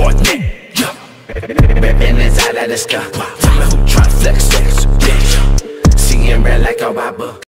boy, yeah. Been inside of the sky. Tell me who tried flex, flex, yeah. Seeing red like a robber.